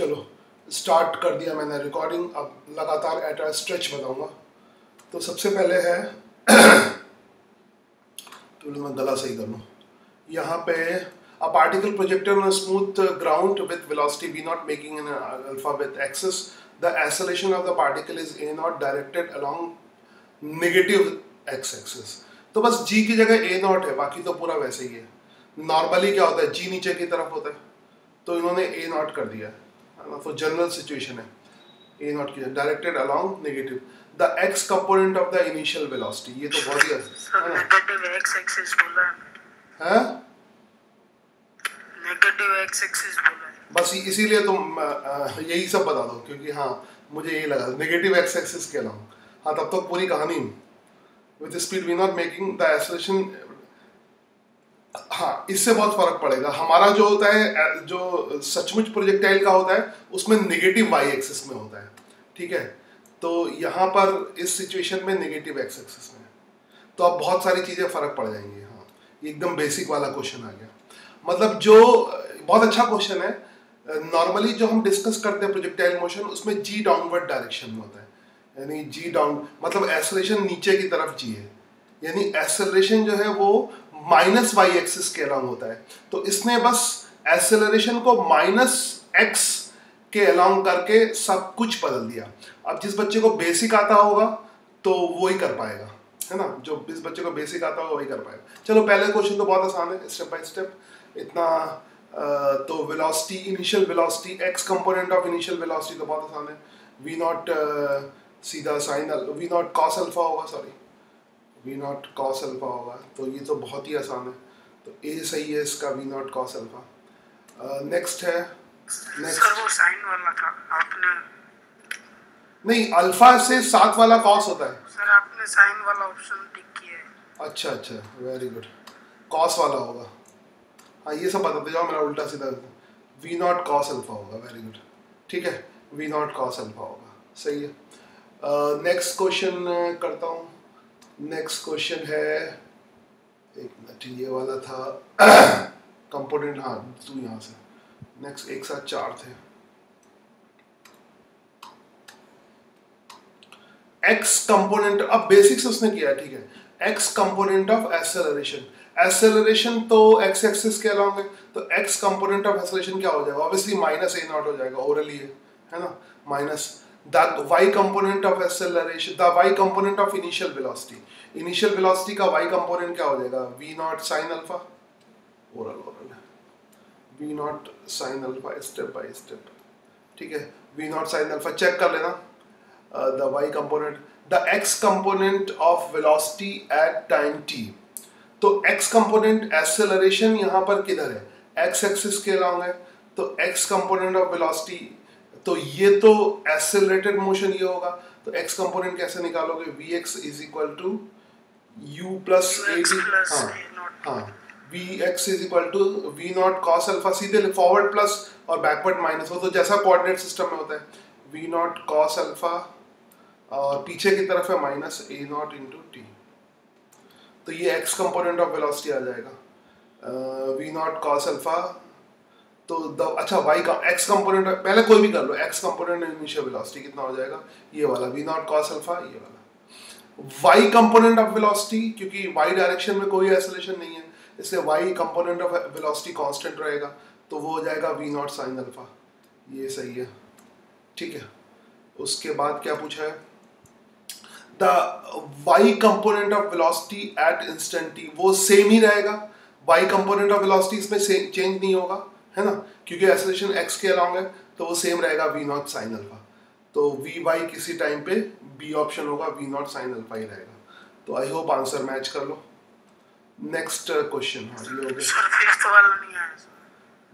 चलो स्टार्ट कर दिया मैंने रिकॉर्डिंग अब लगातार एट स्ट्रेच बताऊँगा। तो सबसे पहले है तो मैं गला सही कर लूँ। यहाँ पे a particle projected on smooth ground with velocity v naught making an alphabet axis the acceleration of the particle is a naught directed along negative x axis तो बस जी की जगह ए नॉट है, बाकी तो पूरा वैसे ही है। नॉर्मली क्या होता है? जी नीचे की तरफ़ होता है। तो इन्होंने ए नॉट कर दिया। है ना तो जनरल सिचुएशन है. A naught की directed along negative the x component of the initial velocity ये तो बहुत ही. है. ना नेगेटिव एक्स एक्सिस बोला है. नेगेटिव एक्स एक्सिस बोला है. बस इसीलिए तुम यही सब बता दो क्योंकि हाँ मुझे यही लगा नेगेटिव एक्स एक्सिस के अलावा हाँ तब तक तो पूरी कहानी. With speed v naught making the acceleration हाँ इससे बहुत फ़र्क पड़ेगा। हमारा जो होता है जो सचमुच प्रोजेक्टाइल का होता है, उसमें नेगेटिव वाई एक्सिस में होता है। ठीक है? तो यहाँ पर इस सिचुएशन में नेगेटिव एक्स एक्सिस में। तो अब बहुत सारी चीज़ें फ़र्क पड़ जाएँगी हाँ। एकदम बेसिक वाला क्वेश्चन आ गया। मतलब जो, बहुत अच्छा क्वेश्चन है। नॉर्मली जो हम डिस्कस करते हैं प्रोजेक्टाइल मोशन उसमें जी डाउनवर्ड डायरेक्शन में होता है। यानी जी डाउन मतलब एक्सेलरेशन नीचे की तरफ़ जी है। यानी एक्सेलरेशन जो है वो माइनस वाई एक्सिस के अलोंग होता है। तो इसने बस एक्सेलरेशन को माइनस एक्स के अलोंग करके सब कुछ बदल दिया। अब जिस बच्चे को बेसिक आता होगा तो वो ही कर पाएगा, है ना? जो जिस बच्चे को बेसिक आता होगा, वही कर पाएगा। चलो, पहले क्वेश्चन तो बहुत आसान है स्टेप बाय स्टेप इतना तो velocity initial velocity x component of initial velocity तो बहुत आसान है। वी नॉट सीधा sine v naught cos alpha होगा sorry v naught cos alpha होगा तो ये तो बहुत ही आसान है। तो ए सही है इसका v naught cos alpha next है नेक्स्ट सर वो साइन वाला था आपने नहीं अल्फ़ा से सात वाला कॉस होता है। सर आपने साइन वाला ऑप्शन टिक किया है। अच्छा अच्छा वेरी गुड कॉस वाला होगा। हाँ ये सब बताते जाओ मेरा उल्टा सीधा वी नॉट कॉस अल्फ़ा होगा वेरी गुड ठीक है? वी नॉट कॉस अल्फ़ा होगा। सही है। नेक्स्ट uh, क्वेश्चन करता हूँ। नेक्स्ट क्वेश्चन है। एक मिनट ये वाला था। कंपोनेंट हाँ तू यहाँ से। नेक्स्ट एक साथ चार थे। एक्स कंपोनेंट अब बेसिक्स उसने किया ठीक है। X component of acceleration acceleration तो एक्स एक्सिस के अलोंग है। तो एक्स कंपोनेंट ऑफ़ एक्सेलरेशन क्या हो जाएगा? ऑब्वियसली माइनस ए नॉट हो जाएगा ओरली है। है ना? Minus the y component of acceleration the y component of initial velocity initial velocity का वाई कंपोनेंट क्या हो जाएगा? वी नॉट साइन अल्फ़ा ओरल oral v naught sine alpha step by step ठीक है? V naught sine alpha check कर लेना। Uh, the y component the x component of velocity at time t. तो x component acceleration यहाँ पर किधर है? X axis के along है। तो x component of velocity तो ये तो accelerated motion ये होगा। तो x component कैसे निकालोगे? Is equal to u plus ux at plus हाँ हाँ। Vx is equal to v naught cos alpha सीधे फॉरवर्ड प्लस और बैकवर्ड माइनस वो तो जैसा कोऑर्डिनेट सिस्टम में होता है v नॉट cos अल्फ़ा और पीछे की तरफ़ है minus a naught into t तो ये एक्स कंपोनेंट ऑफ़ वेलोसिटी आ जाएगा। v नॉट cos अल्फ़ा तो द अच्छा y का x कंपोनेंट पहले कोई भी कर लो एक्स कंपोनेंट इनिशियल वेलोसिटी कितना हो जाएगा? ये वाला, v नॉट cos अल्फ़ा ये वाला। Y कंपोनेंट ऑफ़ वेलोसिटी क्योंकि y डायरेक्शन में कोई एक्सेलरेशन नहीं है, इसलिए y component of velocity constant रहेगा तो वो हो जाएगा v नॉट साइन अल्फ़ा ये सही है। ठीक है। उसके बाद क्या पूछा है? The y component of velocity at instant t वो सेम ही रहेगा। Y कंपोनेंट ऑफ़ वेलोसिटी इसमें चेंज नहीं होगा। है ना? क्योंकि एक्सेलरेशन x के अलोंग है तो वो सेम रहेगा v नॉट साइन अल्फ़ा तो वी वाई किसी टाइम पे बी ऑप्शन होगा वी नॉट साइन अल्फ़ा ही रहेगा. तो आई होप आंसर मैच कर लो. Next question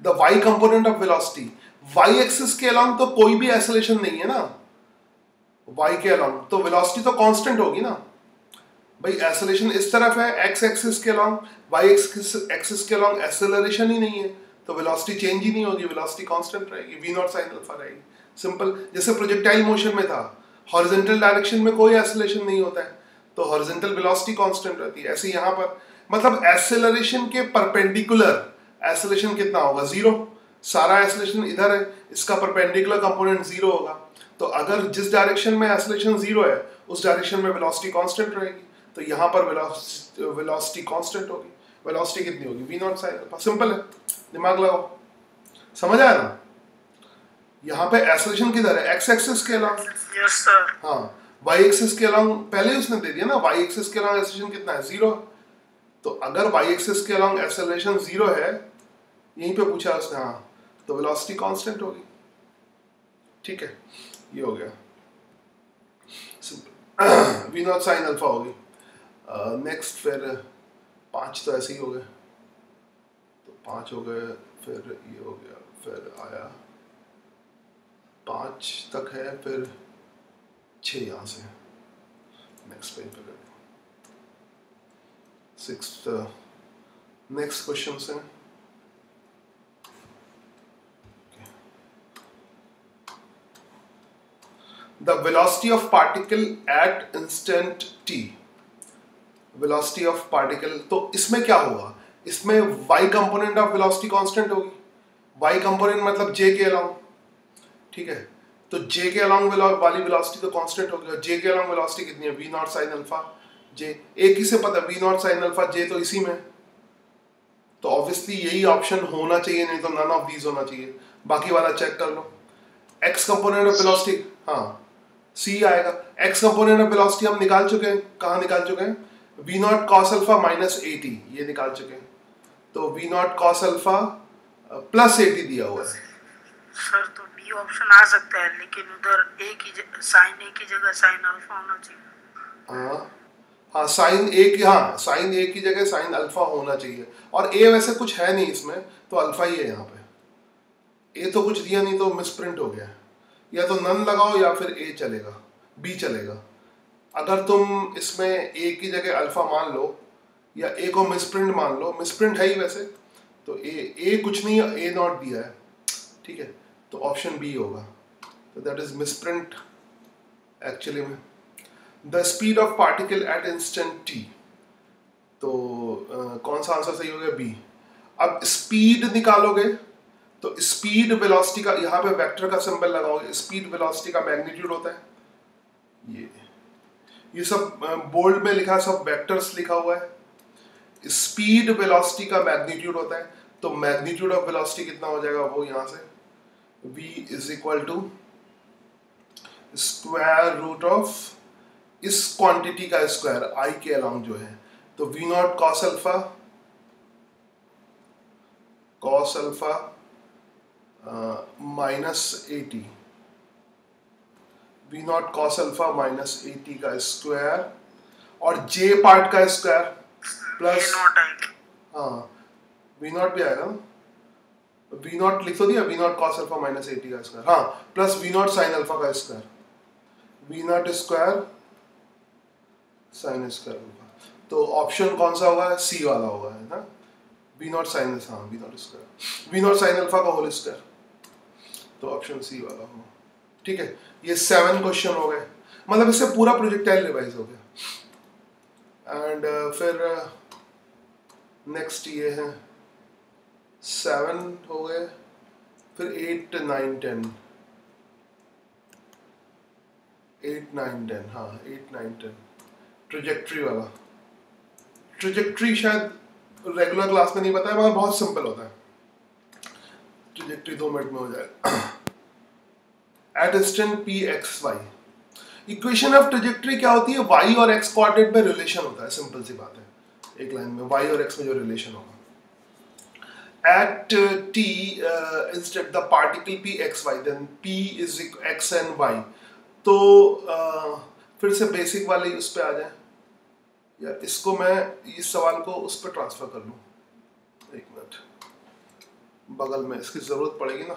the y component of velocity y axis के अलोंग तो कोई भी एसोलेशन नहीं है ना? वाई के अलोंग तो वेलोसिटी तो कांस्टेंट होगी ना? भाई एसोलेशन इस तरफ़ है एक्स एक्सिस के अलोंग y एक्सिस एक्सिस के अलोंग एक्सेलरेशन ही नहीं है. तो वेलोसिटी चेंज ही नहीं होगी वेलोसिटी कांस्टेंट रहेगी, v नॉट साइन अल्फ़ा रहेगी। सिंपल जैसे प्रोजेक्टाइल मोशन में था हॉरिजॉन्टल डायरेक्शन में कोई एक्सेलरेशन नहीं होता है तो हॉरिजॉन्टल वेलोसिटी कांस्टेंट रहती है। ऐसे यहाँ पर मतलब एक्सेलरेशन के परपेंडिकुलर एक्सेलरेशन कितना होगा? ज़ीरो सारा एसलेशन इधर है, इसका परपेंडिकुलर कंपोनेंट ज़ीरो होगा। तो अगर जिस डायरेक्शन में एसलेशन ज़ीरो है, उस डायरेक्शन में वेलोसिटी कांस्टेंट रहेगी। तो यहाँ पर वेलोसिटी कांस्टेंट होगी। वेलोसिटी कितनी होगी? वी नॉट साइन सिंपल है। दिमाग लगाओ। समझ आया ना? यहाँ पे एसोलेशन किधर है? एक्स एक्सिस के यस सर हाँ वाई एक्सिस के अलाउंग पहले ही उसने दे दिया ना। वाई एक्सिस के अलाउंग एक्सेलेरेशन कितना है? ज़ीरो तो अगर वाई एक्सिस के अलाउंग एक्सेलरेशन ज़ीरो है यहीं पे पूछा उसने हाँ तो वेलोसिटी कांस्टेंट होगी। ठीक है ये हो गया। वी नॉट साइन अल्फ़ा होगी। नेक्स्ट फिर पाँच तो ऐसे ही हो गए। पाँच हो गए, फिर ये हो गया, फिर आया। पाँच तक है, फिर छः यहाँ से नेक्स्ट पेज पे सिक्स नेक्स्ट क्वेश्चन से। The velocity of particle at instant t velocity of particle तो इसमें क्या होगा इसमें y component of velocity constant होगी। y कंपोनेंट मतलब j के अलाउंग ठीक है? तो j के अलाउंग वाली वेलोसिटी तो कांस्टेंट होगी। और j के अलाउंग वेलोसिटी कितनी है? V naught sine alpha j एक ही से पता? V naught sine alpha j तो इसी में। तो ऑब्वियसली यही ऑप्शन होना चाहिए, नहीं तो नन ऑफ़ दीज होना चाहिए। बाकी वाला चेक कर लो। X कंपोनेंट ऑफ़ वेलोसिटी हाँ। सी आएगा। एक्स कंपोनेंट ऑफ़ वेलोसिटी हम निकाल चुके हैं। कहाँ निकाल चुके हैं? V naught cos alpha minus a t ये निकाल चुके हैं। तो v naught cos alpha plus a t दिया हुआ है। सर तो डी ऑप्शन आ सकता है लेकिन उधर ए की साइन ए की जगह साइन अल्फ़ा होना चाहिए। हाँ। हाँ साइन ए की हाँ साइन ए की जगह साइन अल्फ़ा होना चाहिए। और ए वैसे कुछ है नहीं इसमें तो अल्फ़ा ही है यहाँ पे। ए तो कुछ दिया नहीं तो मिसप्रिंट हो गया। है या तो नन लगाओ या फिर ए चलेगा बी चलेगा। अगर तुम इसमें ए की जगह अल्फ़ा मान लो या ए को मिसप्रिंट मान लो मिसप्रिंट है ही वैसे तो ए ए कुछ नहीं ए नॉट दिया है ठीक है तो ऑप्शन बी होगा तो दैट इज़ मिसप्रिंट एक्चुअली में। The speed of particle at instant t तो uh, कौन सा आंसर सही हो गया? बी अब स्पीड निकालोगे तो स्पीड वेलोसिटी का यहाँ पे वेक्टर का सिंबल लगाओगे स्पीड वेलोसिटी का मैग्नीट्यूड होता है। ये ये सब बोल्ड में लिखा सब वेक्टर्स लिखा हुआ है। स्पीड वेलोसिटी का मैग्नीट्यूड होता है तो मैग्नीट्यूड ऑफ़ वेलोसिटी कितना हो जाएगा वो यहाँ से? V is equal to square root of इस क्वांटिटी का स्क्वायर i के अलाउंग जो है। तो v naught cos alpha cos alpha minus a t v naught cos alpha minus a t का स्क्वायर और जे पार्ट का स्क्वायर प्लस हाँ वी नॉट भी आएगा वी नॉट लिख तो दिया v naught cos alpha minus a t का स्क्वायर हाँ plus v naught sine alpha का square v naught square sine square तो ऑप्शन कौन सा होगा? सी वाला होगा है ना? वी नॉट साइन हाँ v naught square v naught sine alpha का होल स्क्वायर तो ऑप्शन सी वाला हो ठीक है ये सेवन क्वेश्चन हो गए। मतलब इससे पूरा प्रोजेक्टाइल रिवाइज हो गया। एंड uh, फिर नेक्स्ट ये है सेवन हो गए, फिर eight nine ten eight nine ten हाँ एट नाइन टेन ट्रोजेक्ट्री वाला। ट्रोजेक्ट्री शायद रेगुलर क्लास में नहीं पता है, मगर बहुत सिंपल होता है। ट्रिजेक्ट्री दो मिनट में हो जाए। At distant p x y equation of trajectory क्या होती है? वाई और एक्स कोऑर्डिनेट में रिलेशन होता है सिंपल सी बात है। एक लाइन में वाई और एक्स में जो रिलेशन होगा। T uh, instead the particle p x y then p is x and y. तो uh, फिर से बेसिक वाले उस पर आ जाए। या इसको मैं इस सवाल को उस पर ट्रांसफ़र कर लूँ। एक मिनट बगल में इसकी ज़रूरत पड़ेगी ना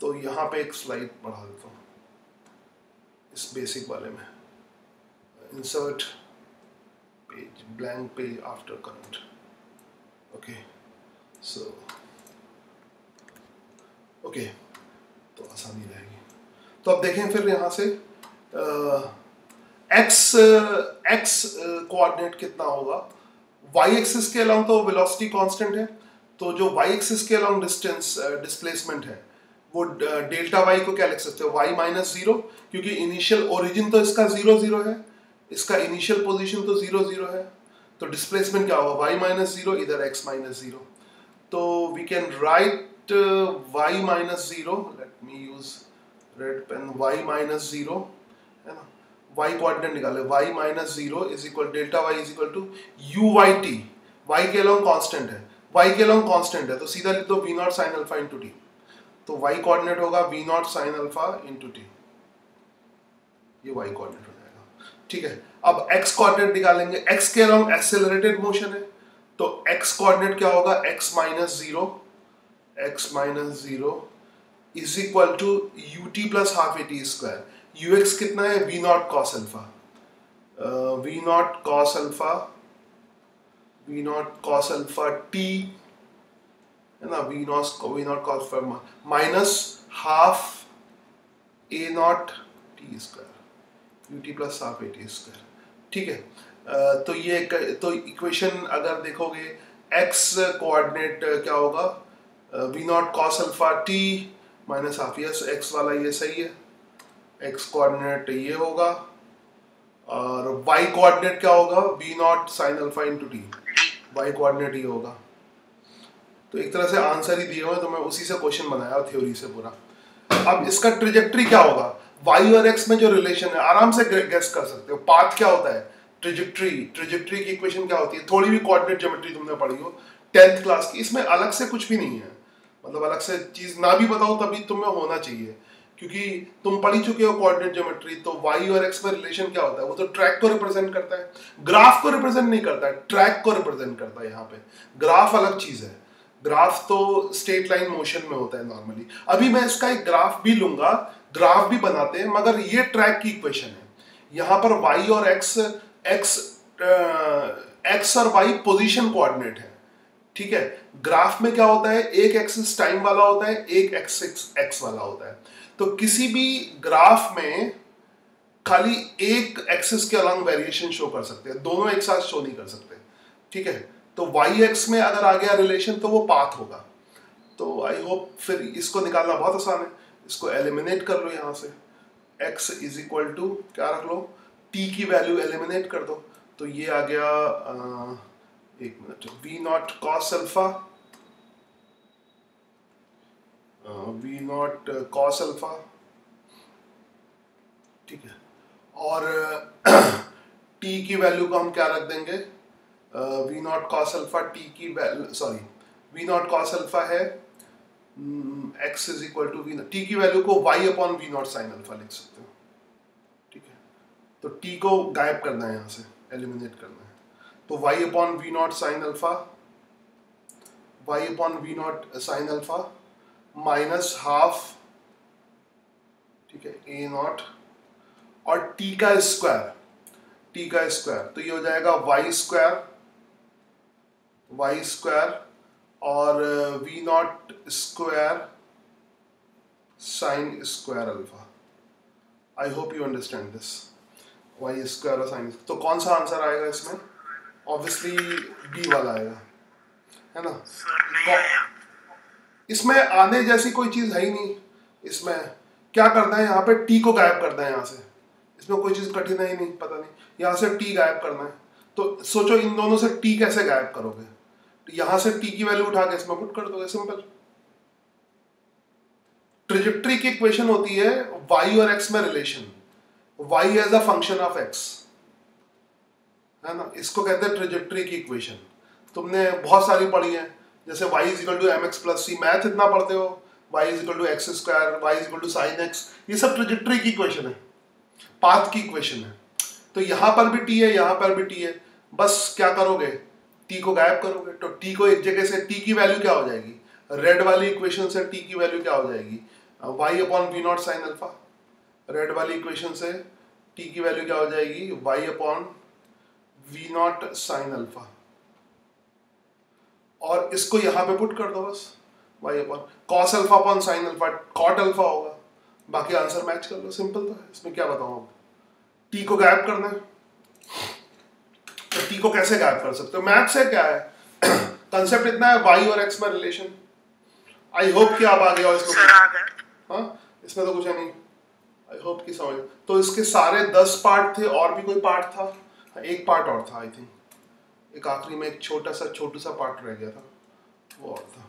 तो यहाँ पे एक स्लाइड बढ़ा देता हूँ। इस बेसिक वाले में। Insert page blank page after current okay so okay तो आसानी रहेगी। तो अब देखें फिर यहाँ से एक्स एक्स कोऑर्डिनेट कितना होगा? वाई एक्सिस के अलावा तो वेलोसिटी कांस्टेंट है। तो जो वाई एक्सिस के अलॉन्ग डिस्टेंस डिस्प्लेसमेंट है, वो डेल्टा वाई को क्या लिख सकते हो? वाई माइनस ज़ीरो क्योंकि इनिशियल ओरिजिन तो इसका ज़ीरो ज़ीरो है। इसका इनिशियल पोजीशन तो ज़ीरो ज़ीरो है तो डिस्प्लेसमेंट क्या होगा? वाई माइनस ज़ीरो इधर एक्स माइनस ज़ीरो तो we can write y minus zero let me use red pen y minus zero है ना? वाई कोऑर्डिनेट निकाले y minus zero is equal delta y is equal to u y t y के along constant है Y के along constant है तो सीधा लिख दो v naught sine alpha into t तो वाई कोऑर्डिनेट होगा v naught sine alpha into t ये वाई कोऑर्डिनेट हो। जाएगा ठीक है? अब एक्स कोऑर्डिनेट निकालेंगे। एक्स के अलॉन्ग एक्सेलरेटेड मोशन है। तो एक्स कोऑर्डिनेट क्या होगा? X minus zero x minus zero is equal to u t plus half a t square u x कितना है? V naught cos alpha v naught cos alpha v naught cos alpha t है ना? V naught v naught cos minus half a naught t square u t plus half a t square ठीक है? तो ये तो equation अगर देखोगे x coordinate क्या होगा? V naught cos alpha t minus half yes x वाला ये सही है। एक्स कोऑर्डिनेट ये होगा, और वाई कोऑर्डिनेट क्या होगा? V naught sine alpha into T Y coordinate ये होगा। तो एक तरह से आंसर ही दिए हुए तो मैं उसी से क्वेश्चन बनाया थ्योरी से पूरा। अब इसका ट्रिजेक्ट्री क्या होगा? वाई और एक्स में जो रिलेशन है, आराम से गेस कर सकते हो। पाथ क्या होता है? ट्रिजेक्ट्री ट्रिजेक्ट्री की इक्वेशन क्या होती है? थोड़ी भी कोऑर्डिनेट ज्योमेट्री तुमने पढ़ी हो टेंथ क्लास की, इसमें अलग से कुछ भी नहीं है। मतलब अलग से चीज़, ना भी बताओ तभी तुम्हें होना चाहिए। क्योंकि तुम पढ़ी चुके हो कोऑर्डिनेट ज्योमेट्री तो वाई और एक्स में रिलेशन क्या होता है? वो तो ट्रैक को रिप्रेजेंट करता है। ग्राफ को रिप्रेजेंट नहीं करता है ट्रैक को रिप्रेजेंट करता है यहाँ पे। ग्राफ अलग चीज़ है। ग्राफ तो स्टेट लाइन मोशन में होता है नॉर्मली अभी मैं इसका एक ग्राफ भी लूँगा ग्राफ भी बनाते हैं, मगर ये ट्रैक की इक्वेशन है। यहाँ पर वाई और एक्स एक्स एक्स और वाई पोजीशन कोऑर्डिनेट है। ठीक है? ग्राफ में क्या होता है? एक एक्सिस टाइम वाला होता है, एक एक्सिस एक्स वाला होता है। तो किसी भी ग्राफ में खाली एक एक्सिस के अलग वेरिएशन शो कर सकते हैं। दोनों एक साथ शो नहीं कर सकते। ठीक है? तो वाई एक्स में अगर आ गया रिलेशन तो वो पाथ होगा। तो आई होप फिर इसको निकालना बहुत आसान है। इसको एलिमिनेट कर लो यहाँ से। X इज़ इक्वल टू क्या रख लो? T की वैल्यू एलिमिनेट कर दो। तो ये आ गया आ, एक minute v naught cos alpha V naught cos alpha ठीक है। और t की वैल्यू को हम क्या रख देंगे? V naught cos alpha T की value sorry V naught cos alpha है X is equal to V T की वैल्यू को Y upon V naught sine alpha लिख सकते हो। ठीक है? तो टी को गायब करना है यहाँ से एलिमिनेट करना है। तो Y upon V naught sine alpha Y upon V naught sine alpha minus half ठीक है ए नॉट और टी का स्क्वायर टी का स्क्वायर तो ये हो जाएगा वाई स्क्वायर वाई स्क्वायर और V naught square sine square alpha I hope you understand this Y square और साइन तो कौन सा आंसर आएगा इसमें? ऑब्वियसली बी वाला आएगा. है ना? आया इसमें आने जैसी कोई चीज़ है ही नहीं. इसमें क्या करना है? यहाँ पे टी को गायब करना है यहाँ से. इसमें कोई चीज़ कठिन है ही नहीं पता नहीं. यहाँ से टी गायब करना है. तो सोचो इन दोनों से टी कैसे गायब करोगे? यहाँ से टी की वैल्यू उठा के इसमें पुट कर दोगे सिंपल ट्रिजेक्ट्री की इक्वेशन होती है वाई और एक्स में relation Y as a function of X है ना? इसको कहते हैं ट्रिजेक्ट्री की इक्वेशन तुमने बहुत सारी पढ़ी है। जैसे Y is equal to M X plus C math इतना पढ़ते हो। Y is equal to X square Y is equal to sine X ये सब ट्रिजेक्ट्री की इक्वेशन है। पाथ की इक्वेशन है। तो यहाँ पर भी टी है, यहाँ पर भी टी है। बस क्या करोगे? टी को गायब करोगे तो टी को एक जगह से टी की वैल्यू क्या हो जाएगी? रेड वाली इक्वेशन से टी की वैल्यू क्या हो जाएगी? Y upon V naught sine alpha red वाली इक्वेशन से टी की वैल्यू क्या हो जाएगी? Y upon V naught sine alpha और इसको यहाँ पे पुट कर दो बस। Y upon cos alpha upon sine alpha cot alpha होगा। बाकी आंसर मैच कर लो सिंपल है इसमें क्या बताऊँ टी को गायब करना है। तो टी को कैसे गायब कर सकते हो? मैथ से क्या है? कंसेप्ट इतना है वाई और एक्स में रिलेशन आई होप कि आप आ गए हो गए। हाँ? इसमें तो कुछ है नहीं। आई होप कि समझ तो इसके सारे दस पार्ट थे और भी कोई पार्ट था? हाँ, एक पार्ट और था आई थिंक एक आखिरी में एक छोटा सा छोटू सा पार्ट रह गया था। वो और था।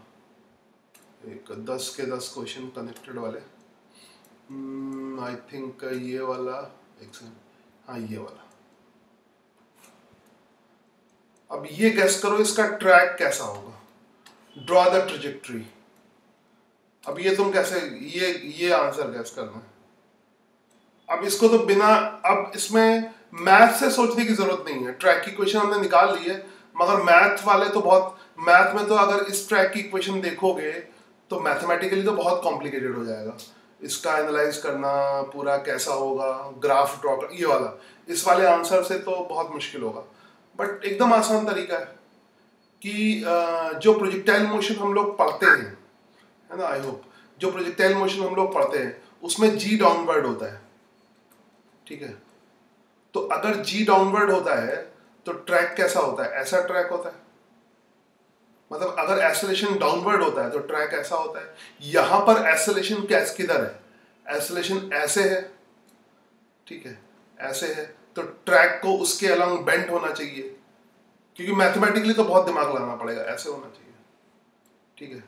एक दस के दस क्वेश्चन कनेक्टेड वाले। आई थिंक ये वाला एक सेकंड हाँ ये वाला। अब ये गैस करो इसका ट्रैक कैसा होगा। ड्रॉ द ट्रिजेक्ट्री अब ये तुम कैसे, ये ये आंसर गैस करना। अब इसको तो बिना, अब इसमें मैथ से सोचने की ज़रूरत नहीं है। ट्रैक की क्वेश्चन हमने निकाल ली है, मगर मैथ वाले तो बहुत मैथ में तो अगर इस ट्रैक की क्वेश्चन देखोगे तो मैथमेटिकली तो बहुत कॉम्प्लिकेटेड हो जाएगा। इसका एनालाइज करना, पूरा कैसा होगा ग्राफ ड्रॉ ये वाला। इस वाले आंसर से तो बहुत मुश्किल होगा। बट एकदम आसान तरीका है कि जो प्रोजेक्टाइल मोशन हम लोग पढ़ते हैं, है ना आई होप जो प्रोजेक्टाइल मोशन हम लोग पढ़ते हैं, उसमें जी डाउनवर्ड होता है। ठीक है? तो अगर जी डाउनवर्ड होता है तो ट्रैक कैसा होता है? ऐसा ट्रैक होता है। मतलब अगर एसोलेशन डाउनवर्ड होता है तो ट्रैक ऐसा होता है। यहाँ पर एसोलेशन कैस, किधर है? एसोलेशन ऐसे है। ठीक है? ऐसे है। तो ट्रैक को उसके अलॉन्ग बेंट होना चाहिए। क्योंकि मैथमेटिकली तो बहुत दिमाग लगाना पड़ेगा, ऐसे होना चाहिए। ठीक है?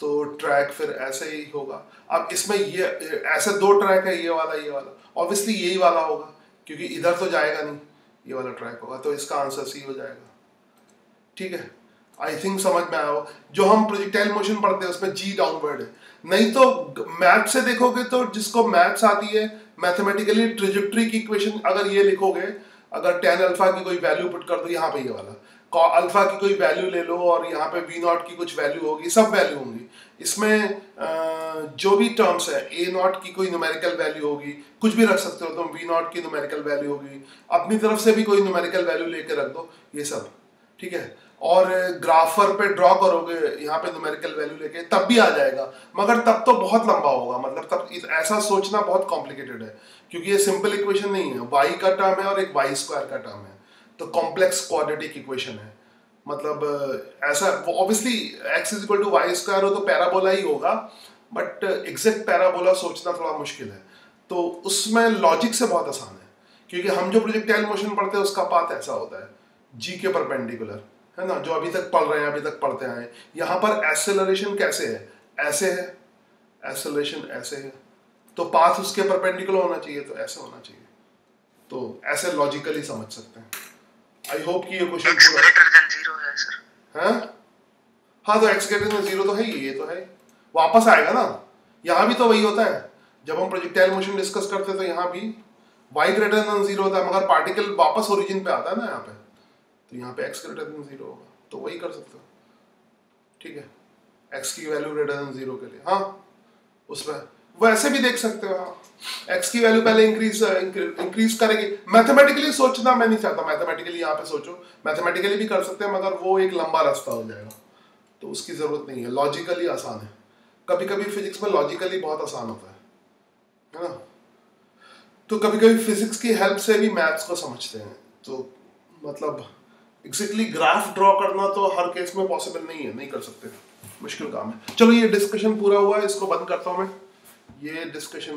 तो ट्रैक फिर ऐसे ही होगा। अब इसमें ये, ऐसे दो ट्रैक है, ये वाला ये वाला। ऑब्वियसली यही वाला होगा, क्योंकि इधर तो जाएगा नहीं, ये वाला ट्रैक होगा तो इसका आंसर सी हो जाएगा। ठीक है? आई थिंक समझ में आया जो हम प्रोजेक्टाइल मोशन पढ़ते हैं, उसमें जी डाउनवर्ड है। नहीं तो मैथ से देखोगे तो जिसको मैथ्स आती है मैथमेटिकली ट्रिजेक्ट्री की इक्वेशन अगर ये लिखोगे, अगर टेन अल्फ़ा की कोई वैल्यू पुट कर दो, यहाँ पे ये वाला। अल्फ़ा की कोई वैल्यू ले लो और यहाँ पे वी नॉट की कुछ वैल्यू होगी, सब वैल्यू होंगी। इसमें जो भी टर्म्स है ए नॉट की कोई न्यूमेरिकल वैल्यू होगी, कुछ भी रख सकते हो तुम वी नॉट की न्यूमेरिकल वैल्यू होगी। अपनी तरफ़ से भी कोई न्यूमेरिकल वैल्यू लेके रख दो, ये सब। ठीक है? और ग्राफर पे ड्रॉ करोगे, यहाँ पे न्यूमेरिकल वैल्यू लेके, तब भी आ जाएगा। मगर तब तो बहुत लंबा होगा। मतलब तब ऐसा सोचना बहुत कॉम्प्लिकेटेड है, क्योंकि ये सिंपल इक्वेशन नहीं है। वाई का टर्म है और एक वाई स्क्वायर का टर्म है। तो कॉम्प्लेक्स क्वाड्रेटिक इक्वेशन है। मतलब ऐसा obviously X is equal to Y square हो तो पैराबोला ही होगा बट एग्जैक्ट पैराबोला सोचना थोड़ा मुश्किल है। तो उसमें लॉजिक से बहुत आसान है, क्योंकि हम जो प्रोजेक्टाइल मोशन पढ़ते हैं, उसका पाथ ऐसा होता है जी के परपेंडिकुलर है ना जो अभी तक पढ़ रहे हैं अभी तक पढ़ते आए हैं। यहाँ पर एक्सेलरेशन कैसे है? ऐसे है। एक्सेलरेशन ऐसे है। तो पाथ उसके परपेंडिकुलर होना चाहिए तो ऐसे होना चाहिए। तो ऐसे लॉजिकली समझ सकते हैं। आई होप कि ये क्वेश्चन पूरा ज़ीरो है सर हैं? हाँ तो एक्स ग्रेटर देन ज़ीरो तो है ही ये तो है वापस आएगा ना। यहाँ भी तो वही होता है। जब हम प्रोजेक्टाइल मोशन डिस्कस करते हैं तो यहाँ भी वाई ग्रेटर देन ज़ीरो होता है मगर पार्टिकल वापस ओरिजिन पे आता है ना यहाँ पे। तो यहाँ पे एक्स ग्रेटर देन ज़ीरो होगा। तो वही कर सकते हो। ठीक है? एक्स की वैल्यू ग्रेटर देन ज़ीरो के लिए। हाँ? उसमें। वैसे भी देख सकते हो हाँ एक्स की वैल्यू पहले इंक्रीज इंक्रीज करेगी। मैथमेटिकली सोचना मैं नहीं चाहता। मैथमेटिकली यहाँ पे सोचो। मैथमेटिकली भी कर सकते हैं, मगर वो एक लंबा रास्ता हो जाएगा। तो उसकी ज़रूरत नहीं है। लॉजिकली आसान है। कभी कभी फिजिक्स में लॉजिकली बहुत आसान होता है। है ना? तो कभी कभी फिजिक्स की हेल्प से भी मैथ्स को समझते हैं। तो मतलब एग्जैक्टली ग्राफ ड्रॉ करना तो हर केस में पॉसिबल नहीं है, नहीं कर सकते। मुश्किल काम है। चलो, ये डिस्कशन पूरा हुआ है, इसको बंद करता हूँ मैं। ये डिस्कशन